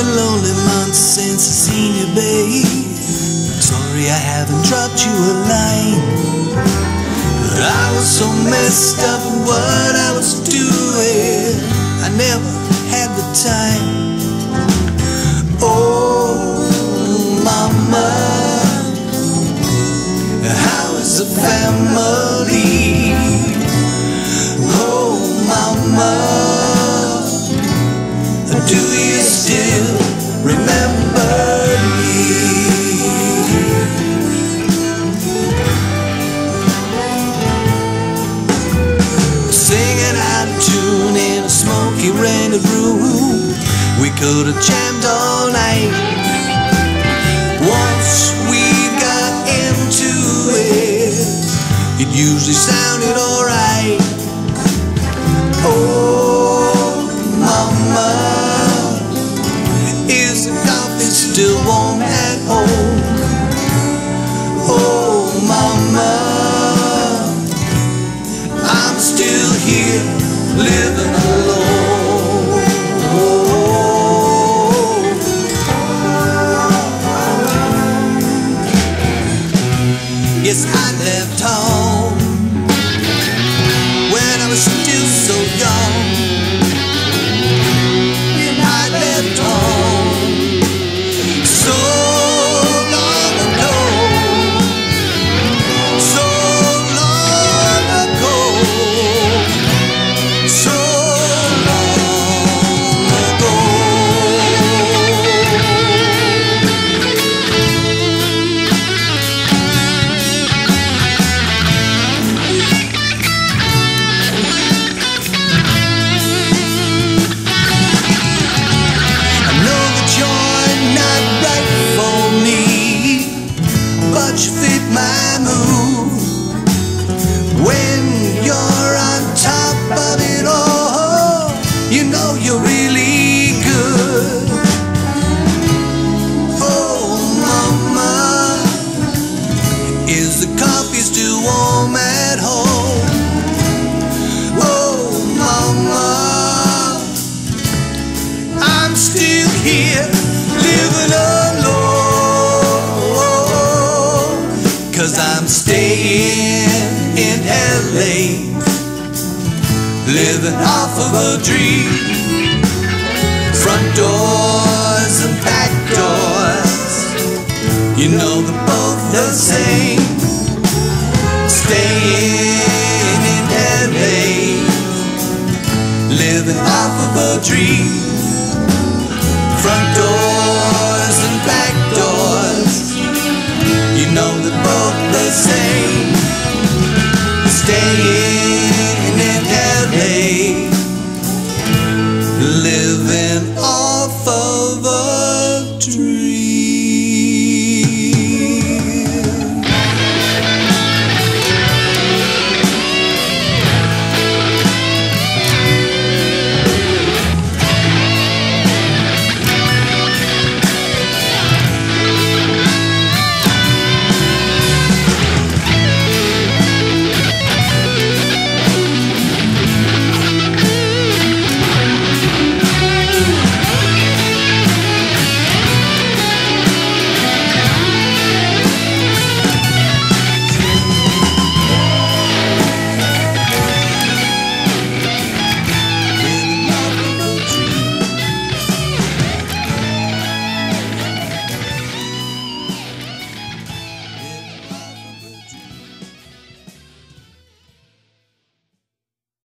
Seven lonely months since I seen you, babe. Sorry I haven't dropped you a line. But I was so messed up in what I was doing. I never had the time. Oh, mama, how is the family? Oh, mama, could have jammed all night. Once we got into it, it usually sounded alright. Oh, mama, is the coffee still warm at home? Oh, mama. I'm still here my mood. day, living off of a dream. Front doors and back doors, you know they're both the same. Staying in LA, living off of a dream. Front doors and back doors, you know they're both the same.